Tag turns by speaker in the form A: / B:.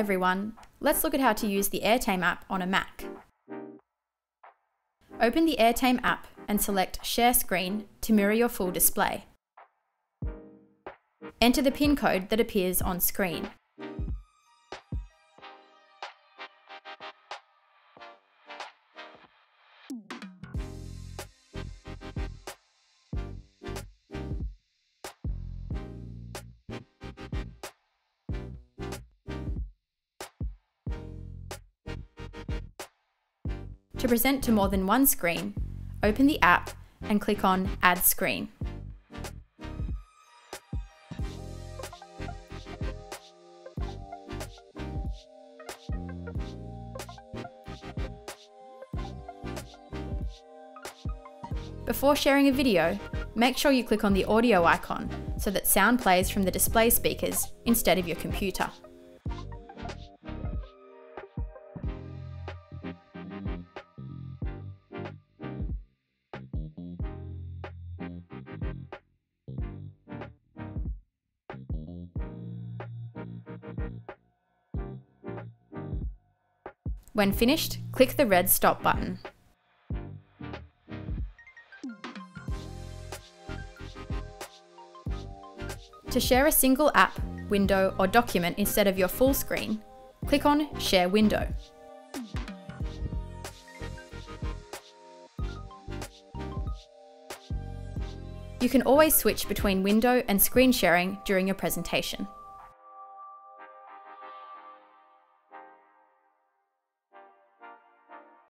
A: everyone, let's look at how to use the Airtame app on a Mac. Open the Airtame app and select Share Screen to mirror your full display. Enter the PIN code that appears on screen. To present to more than one screen, open the app and click on Add Screen. Before sharing a video, make sure you click on the audio icon so that sound plays from the display speakers instead of your computer. When finished, click the red stop button. To share a single app, window or document instead of your full screen, click on Share Window. You can always switch between window and screen sharing during your presentation.